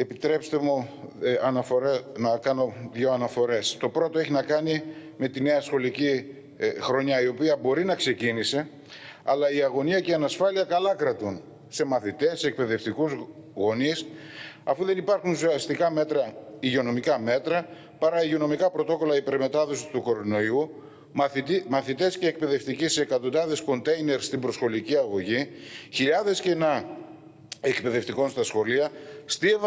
Επιτρέψτε μου ε, αναφορέ, να κάνω δύο αναφορές. Το πρώτο έχει να κάνει με τη νέα σχολική ε, χρονιά, η οποία μπορεί να ξεκίνησε, αλλά η αγωνία και η ανασφάλεια καλά κρατούν σε μαθητές, σε εκπαιδευτικούς γονείς, αφού δεν υπάρχουν ουσιαστικά μέτρα, υγειονομικά μέτρα, παρά υγειονομικά πρωτόκολλα υπερμετάδοσης του κορονοϊού, μαθητές και εκπαιδευτικοί σε εκατοντάδες κοντέινερ στην προσχολική αγωγή, χιλιάδες κενά εκπαιδευτικών στα σχολεία,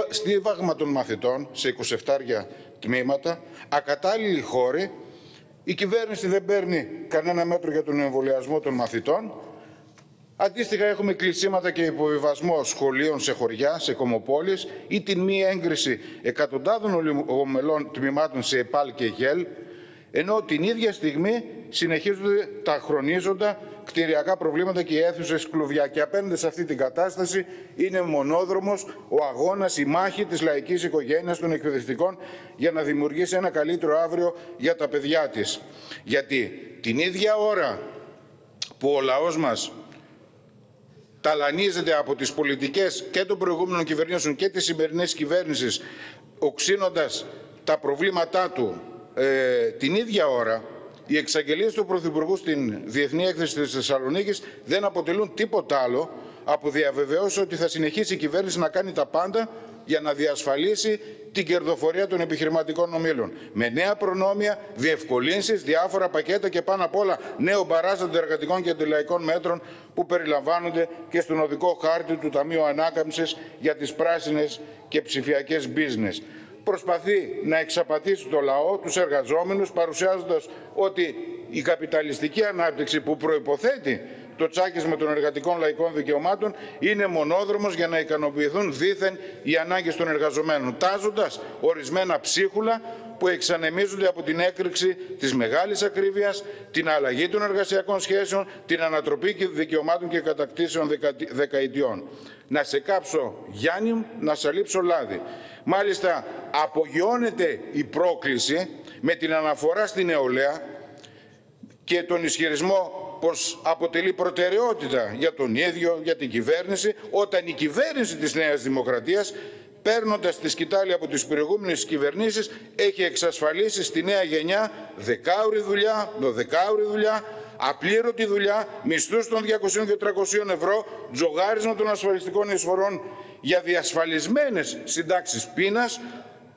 στίβαγμα των μαθητών σε 27 τμήματα, ακατάλληλοι χώροι, η κυβέρνηση δεν παίρνει κανένα μέτρο για τον εμβολιασμό των μαθητών. Αντίστοιχα έχουμε κλεισίματα και υποβιβασμό σχολείων σε χωριά, σε κομοπόλεις ή την μη έγκριση εκατοντάδων ολομελών τμήματων σε ΕΠΑΛ και ΓΕΛ, ενώ την ίδια στιγμή συνεχίζονται τα χρονίζοντα κτηριακά προβλήματα και οι αίθουσες κλουβιά. Και απέναντι σε αυτή την κατάσταση είναι μονόδρομος ο αγώνας, η μάχη της λαϊκής οικογένειας των εκπαιδευτικών για να δημιουργήσει ένα καλύτερο αύριο για τα παιδιά της. Γιατί την ίδια ώρα που ο λαός μας ταλανίζεται από τις πολιτικές και των προηγούμενων κυβερνήσεων και της σημερινής κυβέρνησης οξύνοντας τα προβλήματά του ε, την ίδια ώρα οι εξαγγελίες του Πρωθυπουργού στην Διεθνή Έκθεση της Θεσσαλονίκης δεν αποτελούν τίποτα άλλο από διαβεβαιώσεις ότι θα συνεχίσει η κυβέρνηση να κάνει τα πάντα για να διασφαλίσει την κερδοφορία των επιχειρηματικών ομίλων. Με νέα προνόμια, διευκολύνσεις, διάφορα πακέτα και πάνω απ' όλα νέο μπαράζ εργατικών και αντιλαϊκών μέτρων που περιλαμβάνονται και στον οδικό χάρτη του Ταμείου Ανάκαμψης για τις πράσινες και ψηφιακές business προσπαθεί να εξαπατήσει το λαό, τους εργαζόμενους, παρουσιάζοντας ότι η καπιταλιστική ανάπτυξη που προϋποθέτει το τσάκισμα των εργατικών λαϊκών δικαιωμάτων είναι μονόδρομος για να ικανοποιηθούν δήθεν οι ανάγκες των εργαζομένων, τάζοντας ορισμένα ψίχουλα που εξανεμίζονται από την έκρηξη της μεγάλης ακρίβειας, την αλλαγή των εργασιακών σχέσεων, την ανατροπή δικαιωμάτων και κατακτήσεων δεκαετιών. Να σε κάψω Γιάννη, να σε λείψω λάδι. Μάλιστα απογειώνεται η πρόκληση με την αναφορά στην νεολαία και τον ισχυρισμό πως αποτελεί προτεραιότητα για τον ίδιο, για την κυβέρνηση, όταν η κυβέρνηση της Νέας Δημοκρατίας παίρνοντας τη σκητάλη από τις προηγούμενες κυβερνήσεις, έχει εξασφαλίσει στη νέα γενιά δεκάωρη δουλειά, δωδεκάωρη δουλειά, απλήρωτη δουλειά, μισθούς των 200 και 300 ευρώ, τζογάρισμα των ασφαλιστικών εισφορών για διασφαλισμένες συντάξεις πείνας,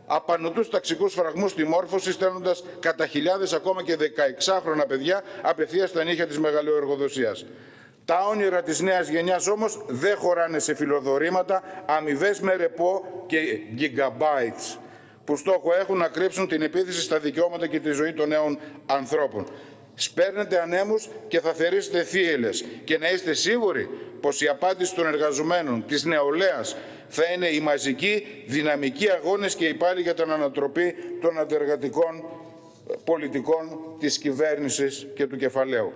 απανοτούς ταξικούς φραγμούς στη μόρφωση, στέλνοντας κατά χιλιάδες ακόμα και 16χρονα παιδιά απευθείας στα νύχια της μεγαλοεργοδοσίας. Τα όνειρα της νέας γενιάς όμως δεν χωράνε σε φιλοδορήματα, αμοιβές με ρεπό και gigabytes που στόχο έχουν να κρύψουν την επίθεση στα δικαιώματα και τη ζωή των νέων ανθρώπων. Σπέρνετε ανέμους και θα θερήσετε θύελες και να είστε σίγουροι πως η απάντηση των εργαζομένων, της νεολαίας, θα είναι η μαζική δυναμική αγώνες και η πάλι για την ανατροπή των αντεργατικών πολιτικών της κυβέρνησης και του κεφαλαίου.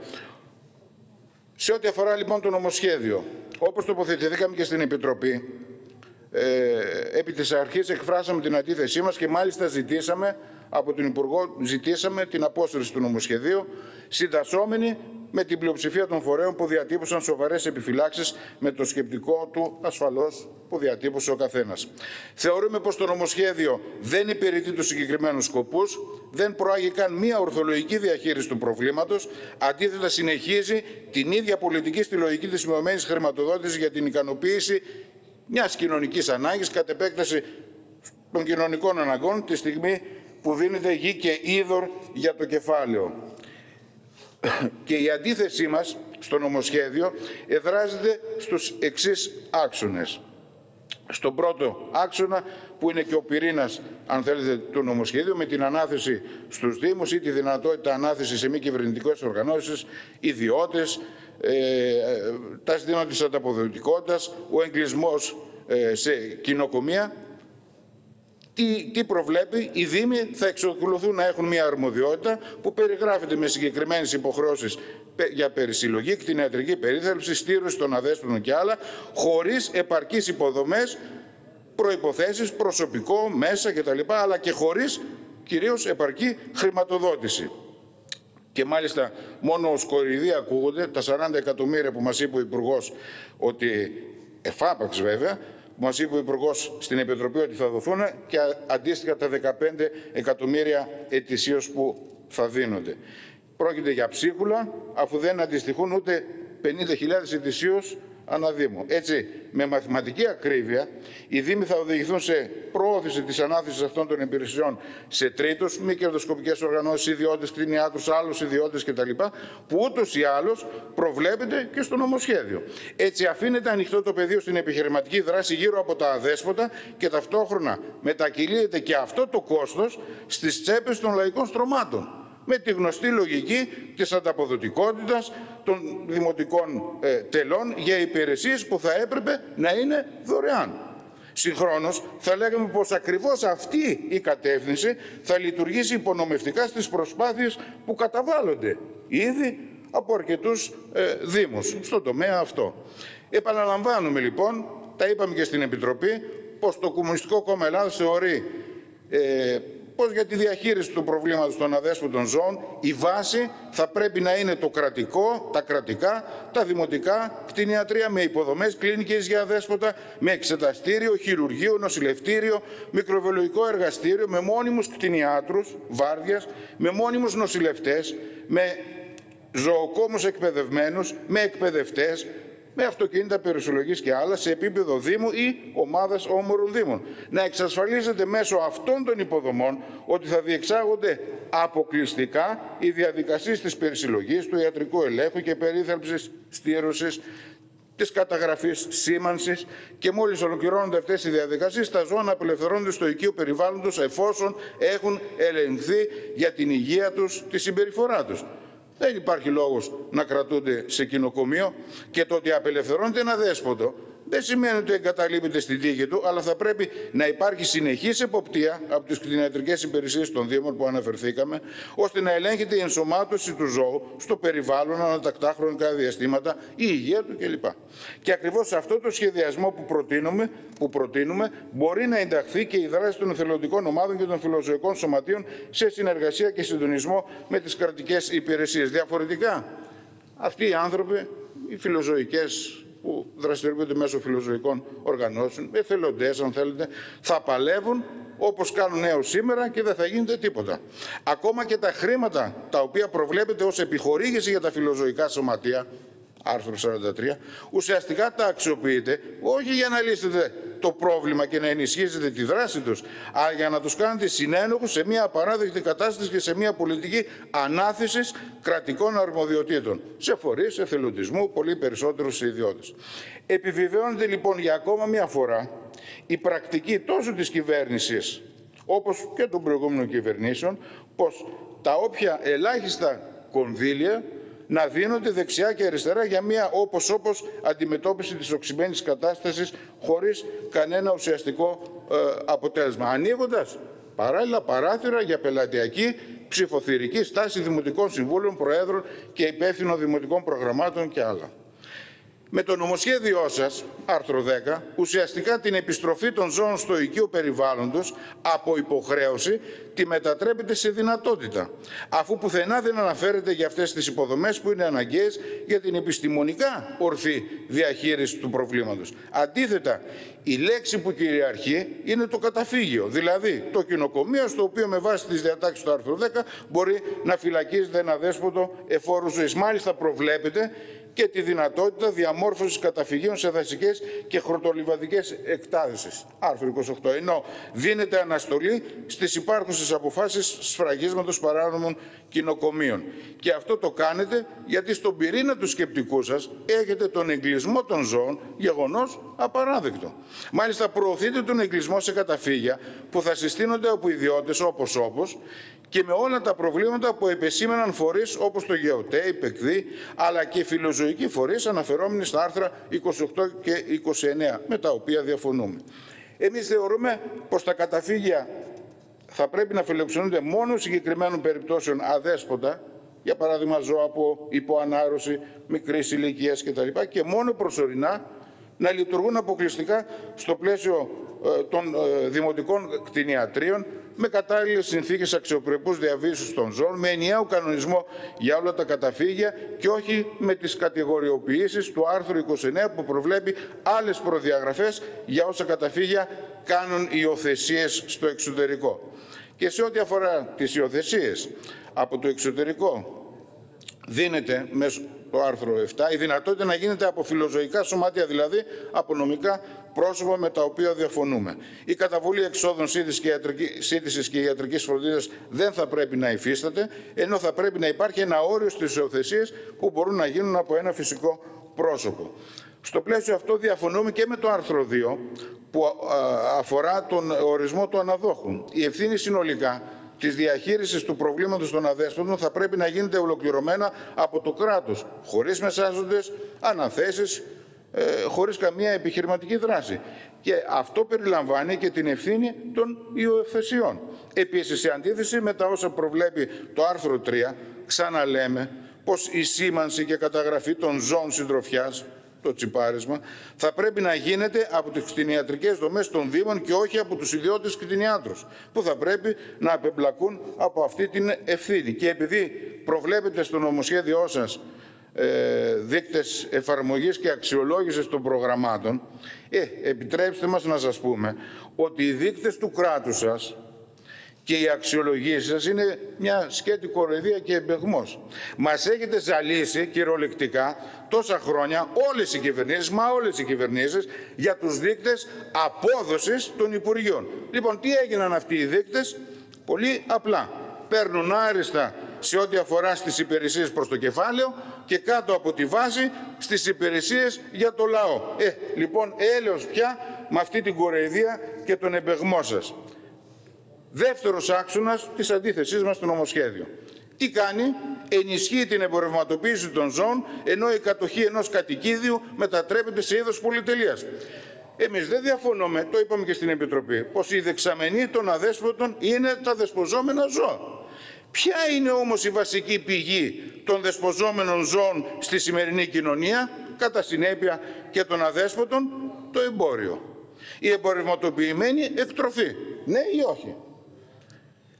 Σε ό,τι αφορά λοιπόν το νομοσχέδιο, όπως τοποθετηθήκαμε και στην Επιτροπή, ε, επί της αρχής εκφράσαμε την αντίθεσή μας και μάλιστα ζητήσαμε από τον Υπουργό, ζητήσαμε την απόσταση του νομοσχεδίου, συντασσόμενοι με την πλειοψηφία των φορέων που διατύπωσαν σοβαρές επιφυλάξεις με το σκεπτικό του ασφαλώς που διατύπωσε ο καθένας. Θεωρούμε πως το νομοσχέδιο δεν υπηρετεί τους συγκεκριμένους σκοπούς, δεν προάγει καν μία ορθολογική διαχείριση του προβλήματος, αντίθετα συνεχίζει την ίδια πολιτική στη λογική της μειωμένης χρηματοδότησης για την ικανοποίηση μιας κοινωνικής ανάγκης κατ' επέκταση των κοινωνικών αναγκών τη στιγμή που δίνεται γη και είδωρ για το κεφάλαιο. Και η αντίθεσή μας στο νομοσχέδιο εδράζεται στους εξής άξονες. Στον πρώτο άξονα που είναι και ο πυρήνας αν θέλετε του νομοσχέδιου με την ανάθεση στους Δήμους ή τη δυνατότητα ανάθεσης σε μη κυβερνητικές οργανώσεις, ιδιώτες, ε, ε, τα ζητήματα της ανταποδοτικότητας, ο εγκλισμός ε, σε κοινοκομεία τι, τι προβλέπει, οι Δήμοι θα εξακολουθούν να έχουν μια αρμοδιότητα που περιγράφεται με συγκεκριμένες υποχρώσεις για περισυλλογή, κτηνιατρική περίθαλψη, στήρωση των αδέσποτων και άλλα, χωρίς επαρκείς υποδομές, προϋποθέσεις, προσωπικό, μέσα κτλ. αλλά και χωρίς κυρίως επαρκή χρηματοδότηση. Και μάλιστα μόνο ως κορυδία ακούγονται τα 40 εκατομμύρια που μας είπε ο Υπουργός ότι εφάπαξ βέβαια που μας είπε ο Υπουργός στην Επιτροπή ότι θα δοθούν και αντίστοιχα τα 15 εκατομμύρια ετησίως που θα δίνονται. Πρόκειται για ψίχουλα, αφού δεν αντιστοιχούν ούτε 50.000 ετησίως αναδήμου. Έτσι, με μαθηματική ακρίβεια, οι Δήμοι θα οδηγηθούν σε προώθηση της ανάθεσης αυτών των υπηρεσιών σε τρίτους, μη κερδοσκοπικές οργανώσεις, ιδιώτες, κτηνιάτρους, άλλους ιδιώτες κτλ. που ούτως ή άλλως προβλέπεται και στο νομοσχέδιο. Έτσι, αφήνεται ανοιχτό το πεδίο στην επιχειρηματική δράση γύρω από τα αδέσποτα και ταυτόχρονα μετακυλείται και αυτό το κόστος στις τσέπες των λαϊκών στρωμάτων με τη γνωστή λογική της ανταποδοτικότητας των δημοτικών ε, τελών για υπηρεσίες που θα έπρεπε να είναι δωρεάν. Συγχρόνως θα λέγαμε πως ακριβώς αυτή η κατεύθυνση θα λειτουργήσει υπονομευτικά στις προσπάθειες που καταβάλλονται ήδη από αρκετούς ε, δήμους στον τομέα αυτό. Επαναλαμβάνουμε λοιπόν, τα είπαμε και στην Επιτροπή, πως το Κομμουνιστικό Κόμμα Ελλάδας θεωρεί ε, πως για τη διαχείριση του προβλήματος των αδέσποτων ζώων. Η βάση θα πρέπει να είναι το κρατικό, τα κρατικά, τα δημοτικά κτηνιατρία με υποδομές κλίνικες για αδέσποτα, με εξεταστήριο, χειρουργείο, νοσηλευτήριο, μικροβιολογικό εργαστήριο, με μόνιμους κτηνιάτρους, βάρδιας, με μόνιμους νοσηλευτές, με ζωοκόμους εκπαιδευμένους, με εκπαιδευτές, με αυτοκίνητα περιουσιολογής και άλλα σε επίπεδο Δήμου ή ομάδας όμορων Δήμων. Να εξασφαλίζεται μέσω αυτών των υποδομών ότι θα διεξάγονται αποκλειστικά οι διαδικασίες της περισυλλογής, του ιατρικού ελέγχου και περίθαλψης στήρωσης της καταγραφής σήμανσης και μόλις ολοκληρώνονται αυτές οι διαδικασίες, τα ζώα να απελευθερώνονται στο οικείο περιβάλλοντος εφόσον έχουν ελεγχθεί για την υγεία τους, τη συμπεριφορά τους. Δεν υπάρχει λόγος να κρατούνται σε κοινοκομείο και το ότι απελευθερώνεται ένα δέσποτο δεν σημαίνει ότι εγκαταλείπεται στην τύχη του, αλλά θα πρέπει να υπάρχει συνεχής εποπτεία από τις κτηνιατρικές υπηρεσίες των Δήμων που αναφερθήκαμε, ώστε να ελέγχεται η ενσωμάτωση του ζώου στο περιβάλλον ανατακτά χρονικά διαστήματα, η υγεία του κλπ. Και ακριβώς σε αυτό το σχεδιασμό που προτείνουμε, που προτείνουμε μπορεί να ενταχθεί και η δράση των εθελοντικών ομάδων και των φιλοζωικών σωματείων σε συνεργασία και συντονισμό με τις κρατικές υπηρεσίες. Διαφορετικά, αυτοί οι άνθρωποι, οι φιλοζωικές που δραστηριοποιούνται μέσω φιλοζωικών οργανώσεων, εθελοντές, αν θέλετε, θα παλεύουν όπως κάνουν νέο σήμερα και δεν θα γίνεται τίποτα. Ακόμα και τα χρήματα τα οποία προβλέπεται ως επιχορήγηση για τα φιλοζωικά σωματεία, άρθρο 43, ουσιαστικά τα αξιοποιείτε όχι για να λύσετε το πρόβλημα και να ενισχύσετε τη δράση τους, αλλά για να τους κάνετε συνένοχους σε μια απαράδεκτη κατάσταση και σε μια πολιτική ανάθεσης κρατικών αρμοδιοτήτων, σε φορείς εθελοντισμού, πολύ περισσότερους σε ιδιώτες. Επιβεβαιώνεται λοιπόν για ακόμα μια φορά η πρακτική τόσο της κυβέρνησης, όπως και των προηγούμενων κυβερνήσεων, πως τα όποια ελάχιστα κονδύλια να δίνονται δεξιά και αριστερά για μια όπως όπως αντιμετώπιση της οξυμένης κατάστασης χωρίς κανένα ουσιαστικό ε, αποτέλεσμα. Ανοίγοντας παράλληλα παράθυρα για πελατειακή ψηφοθυρική στάση δημοτικών συμβούλων, προέδρων και υπεύθυνων δημοτικών προγραμμάτων και άλλα. Με το νομοσχέδιό σας, άρθρο 10, ουσιαστικά την επιστροφή των ζώων στο οικείο περιβάλλοντος από υποχρέωση τη μετατρέπεται σε δυνατότητα, αφού πουθενά δεν αναφέρεται για αυτές τις υποδομές που είναι αναγκαίες για την επιστημονικά ορθή διαχείριση του προβλήματος. Αντίθετα, η λέξη που κυριαρχεί είναι το καταφύγιο, δηλαδή το κοινοκομείο στο οποίο με βάση τις διατάξεις του άρθρου 10 μπορεί να φυλακίζεται ένα δέσποτο εφόρου ζωής. Μάλιστα προβλέπεται και τη δυνατότητα διαμόρφωσης καταφυγίων σε δασικές και χρωτολιβαδικές εκτάσεις. Άρθρο 28. Ενώ δίνεται αναστολή στις υπάρχουσες αποφάσεις σφραγίσματος παράνομων κοινοκομείων. Και αυτό το κάνετε γιατί στον πυρήνα του σκεπτικού σας έχετε τον εγκλισμό των ζώων, γεγονός απαράδεκτο. Μάλιστα προωθείτε τον εγκλισμό σε καταφύγια που θα συστήνονται από ιδιώτες όπως όπως και με όλα τα προβλήματα που επεσήμεναν φορείς όπως το ΓΕΟΤΕ, η ΠΕΚΔΗ, αλλά και φιλοζωικοί φορείς αναφερόμενοι στα άρθρα 28 και 29, με τα οποία διαφωνούμε. Εμείς θεωρούμε πως τα καταφύγια θα πρέπει να φιλοξενούνται μόνο συγκεκριμένων περιπτώσεων αδέσποτα, για παράδειγμα ζώα από υποανάρρωση, μικρής ηλικίας κτλ. και μόνο προσωρινά να λειτουργούν αποκλειστικά στο πλαίσιο ε, των ε, δημοτικών κτηνιατρίων με κατάλληλες συνθήκες αξιοπρεπούς διαβίωσης των ζώων, με ενιαίο κανονισμό για όλα τα καταφύγια και όχι με τις κατηγοριοποιήσεις του άρθρου 29 που προβλέπει άλλες προδιαγραφές για όσα καταφύγια κάνουν υιοθεσίες στο εξωτερικό. Και σε ό,τι αφορά τις υιοθεσίες από το εξωτερικό, δίνεται μέσω το άρθρο 7 η δυνατότητα να γίνεται από φιλοζωικά σωμάτια, δηλαδή από νομικά πρόσωπα με τα οποία διαφωνούμε. Η καταβολή εξόδων σύντησης και ιατρικής φροντίδας δεν θα πρέπει να υφίσταται, ενώ θα πρέπει να υπάρχει ένα όριο στις υιοθεσίες που μπορούν να γίνουν από ένα φυσικό πρόσωπο. Στο πλαίσιο αυτό διαφωνούμε και με το άρθρο 2 που αφορά τον ορισμό του αναδόχου. Η ευθύνη συνολικά της διαχείρισης του προβλήματος των αδέσποτων θα πρέπει να γίνεται ολοκληρωμένα από το κράτος, χωρίς μεσάζοντες, αναθέσεις, ε, χωρίς καμία επιχειρηματική δράση. Και αυτό περιλαμβάνει και την ευθύνη των υιοθεσιών. Επίσης, σε αντίθεση με τα όσα προβλέπει το άρθρο 3, ξαναλέμε πως η σήμανση και καταγραφή των ζώων συντροφιάς το τσιπάρισμα, θα πρέπει να γίνεται από τις κτηνιατρικές δομές των Δήμων και όχι από τους ιδιώτες κτηνιάτρους, που θα πρέπει να απεμπλακούν από αυτή την ευθύνη. Και επειδή προβλέπετε στο νομοσχέδιό σας ε, δείκτες εφαρμογής και αξιολόγησης των προγραμμάτων, ε, επιτρέψτε μας να σας πούμε ότι οι δείκτες του κράτους σας και οι αξιολογήσεις σας είναι μια σκέτη κοροϊδία και εμπεγμός. Μας έχετε ζαλίσει κυριολεκτικά τόσα χρόνια όλες οι κυβερνήσεις, μα όλες οι κυβερνήσεις, για τους δείκτες απόδοσης των Υπουργείων. Λοιπόν, τι έγιναν αυτοί οι δείκτες, πολύ απλά. Παίρνουν άριστα σε ό,τι αφορά στις υπηρεσίες προς το κεφάλαιο και κάτω από τη βάση στις υπηρεσίες για το λαό. Ε, λοιπόν, έλεος πια με αυτή την κοροϊδία και τον εμπεγμό σας. Δεύτερος άξονας της αντίθεσής μας στο νομοσχέδιο. Τι κάνει, ενισχύει την εμπορευματοποίηση των ζώων, ενώ η κατοχή ενός κατοικίδιου μετατρέπεται σε είδος πολυτελείας. Εμείς δεν διαφωνούμε, το είπαμε και στην Επιτροπή, πως η δεξαμενή των αδέσποτων είναι τα δεσποζόμενα ζώα. Ποια είναι όμως η βασική πηγή των δεσποζόμενων ζώων στη σημερινή κοινωνία, κατά συνέπεια και των αδέσποτων, το εμπόριο. Η εμπορευματοποιημένη εκτροφή. Ναι ή όχι;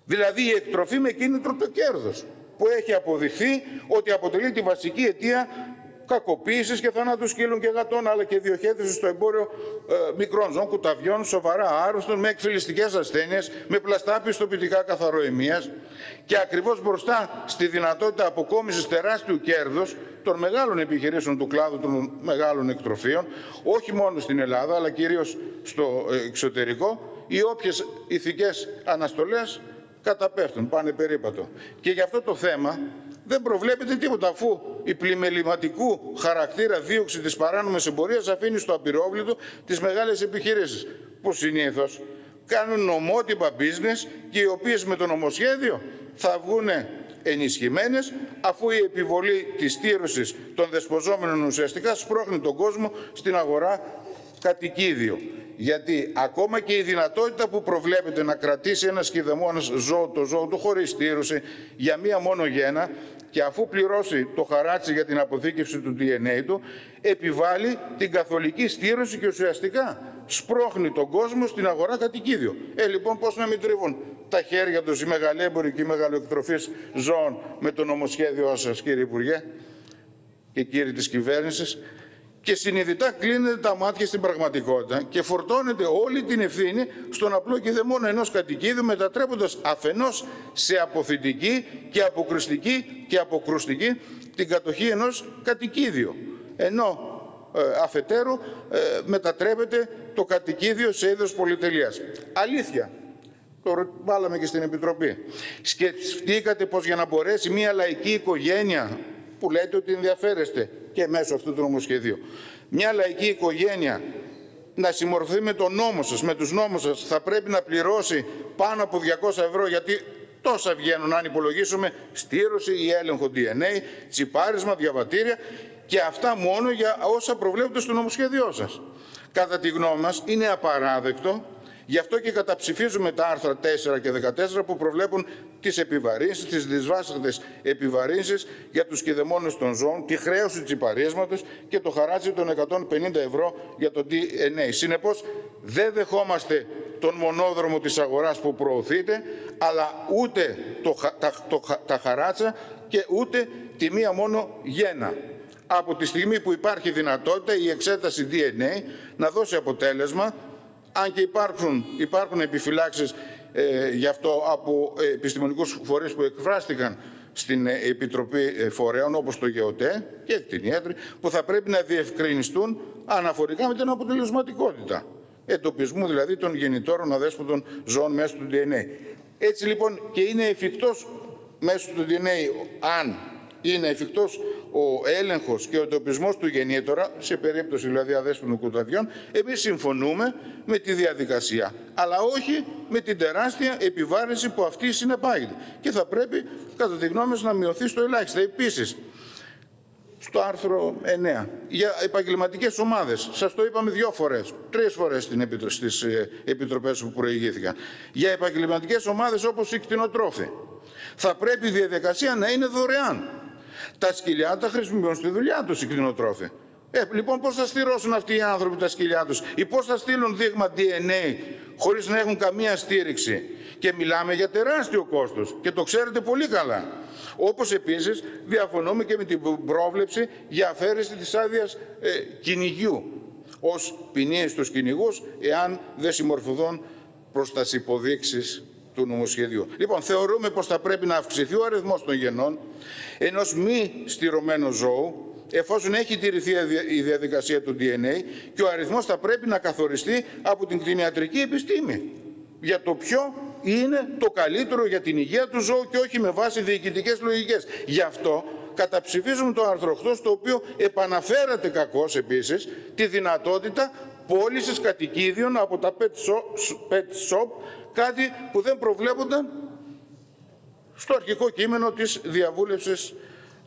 Δηλαδή η εκτροφή με κίνητρο το κέρδος που έχει αποδειχθεί ότι αποτελεί τη βασική αιτία κακοποίησης και θανάτου σκύλων και γατών, αλλά και διοχέτευση στο εμπόριο ε, μικρών ζώων, κουταβιών, σοβαρά άρρωστων, με εκφυλιστικέ ασθένειες, με πλαστά πιστοποιητικά καθαροεμία. Και ακριβώς μπροστά στη δυνατότητα αποκόμισης τεράστιου κέρδους των μεγάλων επιχειρήσεων του κλάδου των μεγάλων εκτροφίων, όχι μόνο στην Ελλάδα, αλλά κυρίως στο ε, εξωτερικό, οι όποιες ηθικές αναστολές καταπέφτουν, πάνε περίπατο. Και για αυτό το θέμα δεν προβλέπεται τίποτα, αφού η πλημεληματικού χαρακτήρα δίωξη της παράνομης εμπορίας αφήνει στο απειρόβλητο τις μεγάλες επιχειρήσεις, που συνήθως κάνουν νομότυπα business και οι οποίες με το νομοσχέδιο θα βγουν ενισχυμένες αφού η επιβολή της στήρωσης των δεσποζόμενων ουσιαστικά σπρώχνει τον κόσμο στην αγορά κατοικίδιο. Γιατί ακόμα και η δυνατότητα που προβλέπεται να κρατήσει ένα σκηδεμόνα ζώο το ζώο του χωρίς στήρωση για μία μόνο γένα και αφού πληρώσει το χαράτσι για την αποθήκευση του DNA του, επιβάλλει την καθολική στήρωση και ουσιαστικά σπρώχνει τον κόσμο στην αγορά κατοικίδιο. Ε, λοιπόν, πώς να μην τρίβουν τα χέρια τους οι μεγαλέμποροι και οι μεγαλοεκτροφείς ζώων με το νομοσχέδιό σας, κύριε Υπουργέ και κύριοι της κυβέρνησης και συνειδητά κλείνετε τα μάτια στην πραγματικότητα και φορτώνετε όλη την ευθύνη στον απλό κηδεμόνο ενός κατοικίδιου μετατρέποντας αφενός σε αποθητική και αποκριστική και αποκρουστική την κατοχή ενός κατοικίδιου. Ενώ ε, αφετέρου ε, μετατρέπεται το κατοικίδιο σε είδος πολυτελείας. Αλήθεια. Το βάλαμε και στην Επιτροπή. Σκεφτήκατε πως για να μπορέσει μια λαϊκή οικογένεια που λέτε ότι ενδιαφέρεστε και μέσω αυτού του νομοσχεδίου. Μια λαϊκή οικογένεια να συμμορφωθεί με τον νόμο σας, με τους νόμους σας, θα πρέπει να πληρώσει πάνω από 200 ευρώ, γιατί τόσα βγαίνουν αν υπολογίσουμε στήρωση ή έλεγχο DNA, τσιπάρισμα, διαβατήρια και αυτά μόνο για όσα προβλέπονται στο νομοσχέδιό σας. Κατά τη γνώμη μας είναι απαράδεκτο Γι' αυτό και καταψηφίζουμε τα άρθρα 4 και 14 που προβλέπουν τις επιβαρύνσεις, τις δυσβάστατες επιβαρύνσεις για τους κηδεμόνες των ζώων, τη χρέωση τσιπαρίσματος και το χαράτσι των 150 ευρώ για το DNA. Συνεπώς, δεν δεχόμαστε τον μονόδρομο της αγοράς που προωθείται, αλλά ούτε το, τα, το, τα χαράτσα και ούτε τη μία μόνο γένα. Από τη στιγμή που υπάρχει δυνατότητα η εξέταση DNA να δώσει αποτέλεσμα, αν και υπάρχουν, υπάρχουν επιφυλάξεις ε, γι' αυτό από ε, επιστημονικούς φορείς που εκφράστηκαν στην ε, Επιτροπή ε, Φορέων όπως το ΓΕΟΤΕ και την ΙΕΤΡΗ που θα πρέπει να διευκρινιστούν αναφορικά με την αποτελεσματικότητα εντοπισμού δηλαδή των γεννητόρων αδέσποτων ζώων μέσω του DNA. Έτσι λοιπόν και είναι εφικτός μέσω του DNA αν είναι εφικτός ο έλεγχος και ο εντοπισμός του γεννήτωρα, σε περίπτωση δηλαδή αδέσποτων κουταδιών, εμείς συμφωνούμε με τη διαδικασία, αλλά όχι με την τεράστια επιβάρυνση που αυτή συνεπάγεται. Και θα πρέπει, κατά τη γνώμη μας, να μειωθεί στο ελάχιστο. Επίσης, στο άρθρο 9 για επαγγελματικές ομάδες. Σας το είπαμε δύο φορές, τρεις φορές στις ε, επιτροπές που προηγήθηκαν. Για επαγγελματικές ομάδες όπως οι κτηνοτρόφοι. Θα πρέπει η διαδικασία να είναι δωρεάν. Τα σκυλιά τα χρησιμοποιούν στη δουλειά τους οι κτηνοτρόφοι. Ε, λοιπόν, πώς θα στηρώσουν αυτοί οι άνθρωποι τα σκυλιά τους; Ή πώς θα στείλουν δείγμα DNA χωρίς να έχουν καμία στήριξη; Και μιλάμε για τεράστιο κόστος και το ξέρετε πολύ καλά. Όπως επίσης διαφωνούμε και με την πρόβλεψη για αφαίρεση της άδειας ε, κυνηγιού ως ποινή στους κυνηγούς εάν δεν συμμορφωθούν προς τα υποδείξεις του νομοσχεδίου. Λοιπόν, θεωρούμε πως θα πρέπει να αυξηθεί ο αριθμός των γενών ενός μη στηρωμένου ζώου εφόσον έχει τηρηθεί η διαδικασία του DNA και ο αριθμός θα πρέπει να καθοριστεί από την κτηνιατρική επιστήμη για το ποιο είναι το καλύτερο για την υγεία του ζώου και όχι με βάση διοικητικές λογικές. Γι' αυτό καταψηφίζουμε το άρθρο 8 στο οποίο επαναφέρατε κακώς επίσης τη δυνατότητα πώλησης κατοικίδιων από τα pet shop, κάτι που δεν προβλέπονταν στο αρχικό κείμενο της διαβούλευσης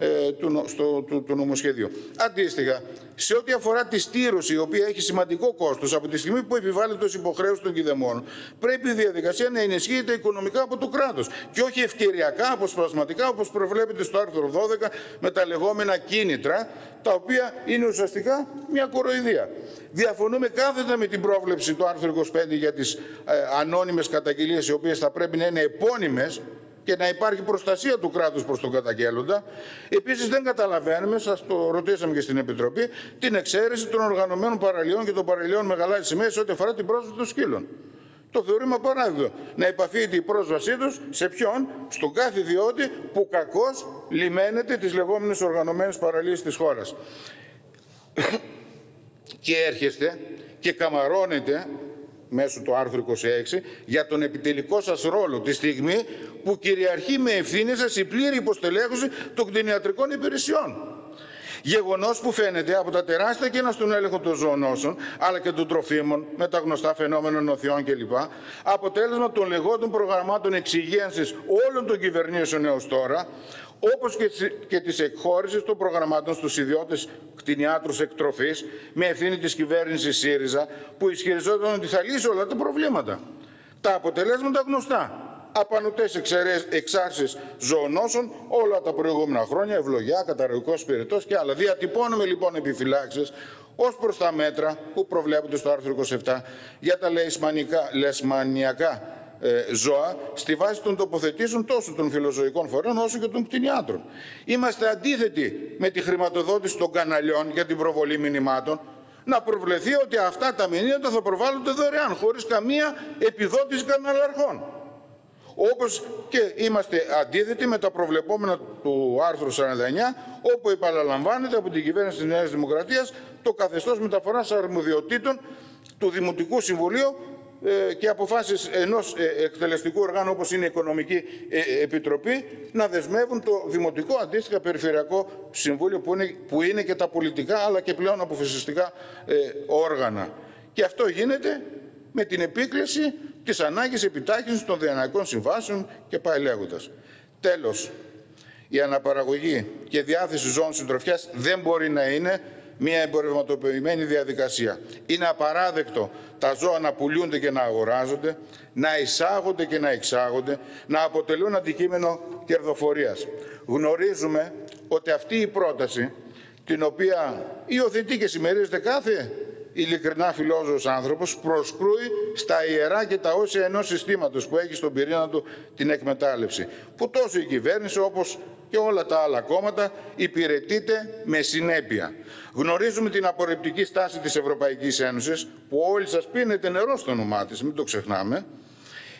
ε, του, στο, του, του νομοσχεδίου. Αντίστοιχα, σε ό,τι αφορά τη στήρωση, η οποία έχει σημαντικό κόστος από τη στιγμή που επιβάλλεται ω υποχρέωση των κυδεμόνων, πρέπει η διαδικασία να ενισχύεται οικονομικά από το κράτος και όχι ευκαιριακά, αποσπασματικά, όπως προβλέπεται στο άρθρο 12, με τα λεγόμενα κίνητρα, τα οποία είναι ουσιαστικά μια κοροϊδία. Διαφωνούμε κάθετα με την πρόβλεψη του άρθρου 25 για τις ε, ανώνυμες καταγγελίες, οι οποίες θα πρέπει να είναι επώνυμες και να υπάρχει προστασία του κράτους προς τον καταγγέλλοντα. Επίσης δεν καταλαβαίνουμε, σας το ρωτήσαμε και στην Επιτροπή, την εξαίρεση των οργανωμένων παραλίων και των παραλίων με γαλάζιες σημαίες ό,τι αφορά την πρόσβαση των σκύλων. Το θεωρούμε απαράδειγμα. Να επαφείται η πρόσβασή τους σε ποιον, στον κάθε ιδιώτη που κακώς λιμένεται τις λεγόμενες οργανωμένες παραλίες της χώρας. και έρχεστε και καμαρώνετε μέσω του άρθρου 26 για τον επιτελικό σας ρόλο τη στιγμή που κυριαρχεί με ευθύνη σας η πλήρη υποστελέχωση των κτηνιατρικών υπηρεσιών. Γεγονός που φαίνεται από τα τεράστια κενά στον έλεγχο των ζωονόσων αλλά και των τροφίμων με τα γνωστά φαινόμενα νοθειών κλπ. Αποτέλεσμα των λεγόντων προγραμμάτων εξυγίανσης όλων των κυβερνήσεων έως τώρα, όπως και τη εκχώρησης των προγραμμάτων στους ιδιώτες κτηνιάτρους εκτροφής με ευθύνη της κυβέρνησης ΣΥΡΙΖΑ που ισχυριζόταν ότι θα λύσει όλα τα προβλήματα. Τα αποτελέσματα γνωστά απανοτές εξάρσεις ζωονόσων όλα τα προηγούμενα χρόνια, ευλογιά, καταρροϊκός πυρετός και άλλα. Διατυπώνουμε λοιπόν επιφυλάξεις ως προς τα μέτρα που προβλέπονται στο άρθρο 27 για τα λεσμανιακά ε, ζώα στη βάση των τοποθετήσεων τόσο των φιλοζωικών φορέων όσο και των κτηνιάτρων. Είμαστε αντίθετοι με τη χρηματοδότηση των καναλιών για την προβολή μηνυμάτων να προβλεφθεί ότι αυτά τα μηνύματα θα προβάλλονται δωρεάν χωρίς καμία επιδότηση καναλαρχών. Όπως και είμαστε αντίθετοι με τα προβλεπόμενα του άρθρου 49, όπου επαναλαμβάνεται από την κυβέρνηση της Νέας Δημοκρατίας το καθεστώς μεταφοράς αρμοδιοτήτων του Δημοτικού Συμβουλίου ε, και αποφάσεις ενός ε, εκτελεστικού οργάνου όπως είναι η Οικονομική ε, Επιτροπή να δεσμεύουν το Δημοτικό αντίστοιχα Περιφερειακό Συμβούλιο που είναι, που είναι και τα πολιτικά αλλά και πλέον αποφασιστικά όργανα. Και αυτό γίνεται με την επίκληση της ανάγκης επιτάχυνσης των διαναϊκών συμβάσεων και πάει λέγοντας. Τέλος, η αναπαραγωγή και διάθεση ζώων συντροφιάς δεν μπορεί να είναι μια εμπορευματοποιημένη διαδικασία. Είναι απαράδεκτο τα ζώα να πουλούνται και να αγοράζονται, να εισάγονται και να εξάγονται, να αποτελούν αντικείμενο κερδοφορίας. Γνωρίζουμε ότι αυτή η πρόταση, την οποία υιοθετεί και συμμερίζεται κάθε ειλικρινά φιλόζωος άνθρωπος, προσκρούει στα ιερά και τα όσια ενός συστήματος που έχει στον πυρήνα του την εκμετάλλευση, που τόσο η κυβέρνηση όπως και όλα τα άλλα κόμματα υπηρετείται με συνέπεια. Γνωρίζουμε την απορριπτική στάση της Ευρωπαϊκής Ένωσης, που όλοι σας πίνετε νερό στο όνομά της, μην το ξεχνάμε,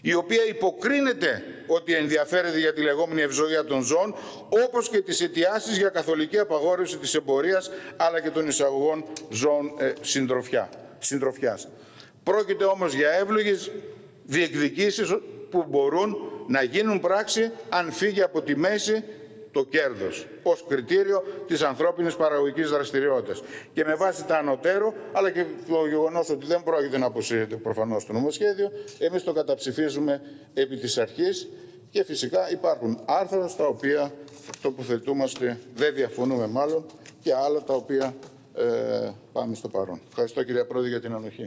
η οποία υποκρίνεται ότι ενδιαφέρεται για τη λεγόμενη ευζοία των ζώων, όπως και τις αιτιάσεις για καθολική απαγόρευση της εμπορίας, αλλά και των εισαγωγών ζώων ε, συντροφιά, συντροφιάς. Πρόκειται όμως για εύλογες διεκδικήσεις που μπορούν να γίνουν πράξη αν φύγει από τη μέση το κέρδος ως κριτήριο της ανθρώπινης παραγωγικής δραστηριότητας. Και με βάση τα ανωτέρω, αλλά και το γεγονός ότι δεν πρόκειται να αποσύρεται προφανώς το νομοσχέδιο, εμείς το καταψηφίζουμε επί της αρχής και φυσικά υπάρχουν άρθρα στα οποία τοποθετούμαστε, δεν διαφωνούμε μάλλον, και άλλα τα οποία ε, πάμε στο παρόν. Ευχαριστώ κυρία Πρόεδρε για την ανοχή.